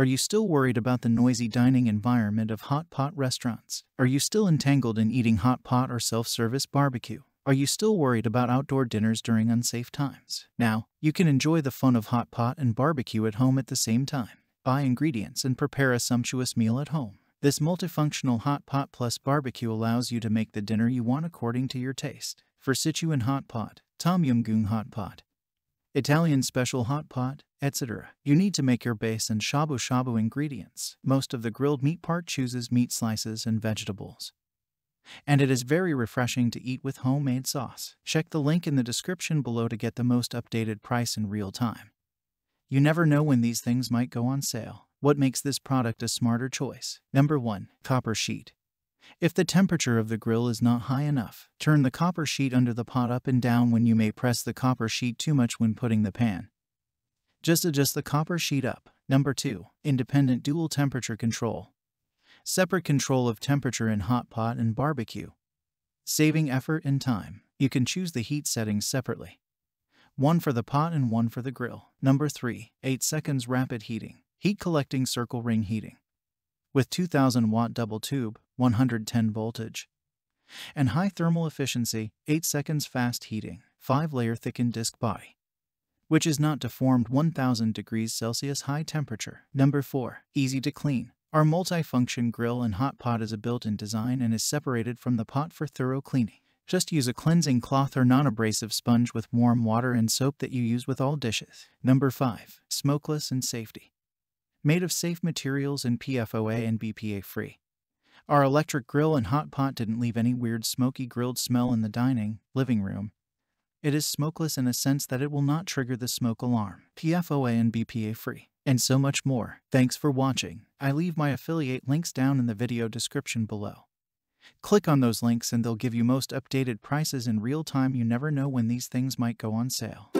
Are you still worried about the noisy dining environment of hot pot restaurants? Are you still entangled in eating hot pot or self service barbecue? Are you still worried about outdoor dinners during unsafe times? Now, you can enjoy the fun of hot pot and barbecue at home at the same time. Buy ingredients and prepare a sumptuous meal at home. This multifunctional hot pot plus barbecue allows you to make the dinner you want according to your taste. For Sichuan hot pot, Tom Yum Goong hot pot, Italian special hot pot, etc. You need to make your base and shabu shabu ingredients. Most of the grilled meat part chooses meat slices and vegetables. And it is very refreshing to eat with homemade sauce. Check the link in the description below to get the most updated price in real time. You never know when these things might go on sale. What makes this product a smarter choice? Number 1. Copper sheet. If the temperature of the grill is not high enough, turn the copper sheet under the pot up and down when you may press the copper sheet too much when putting the pan. Just adjust the copper sheet up. Number 2. Independent dual temperature control. Separate control of temperature in hot pot and barbecue. Saving effort and time. You can choose the heat settings separately. One for the pot and one for the grill. Number 3. 8 seconds rapid heating. Heat collecting circle ring heating. With 2000 watt double tube, 110 voltage, and high thermal efficiency, 8 seconds fast heating, 5 layer thickened disc body, which is not deformed 1000 degrees Celsius high temperature. Number 4. Easy to clean. Our multifunction grill and hot pot is a built-in design and is separated from the pot for thorough cleaning. Just use a cleansing cloth or non-abrasive sponge with warm water and soap that you use with all dishes. Number 5. Smokeless and safety. Made of safe materials and PFOA and BPA free. Our electric grill and hot pot didn't leave any weird smoky grilled smell in the dining, living room. It is smokeless in a sense that it will not trigger the smoke alarm, PFOA and BPA free and so much more. Thanks for watching. I leave my affiliate links down in the video description below. Click on those links and they'll give you most updated prices in real time. You never know when these things might go on sale.